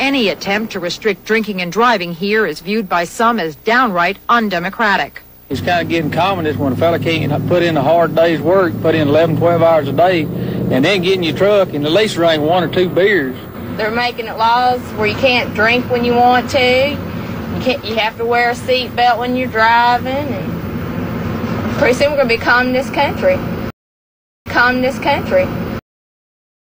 Any attempt to restrict drinking and driving here is viewed by some as downright undemocratic. It's kind of getting common is when a fella can't put in a hard day's work, put in 11, 12 hours a day, and then get in your truck and at least drink one or two beers. They're making it laws where you can't drink when you want to. You can't. You have to wear a seatbelt when you're driving. And pretty soon we're going to be communist country. Communist country.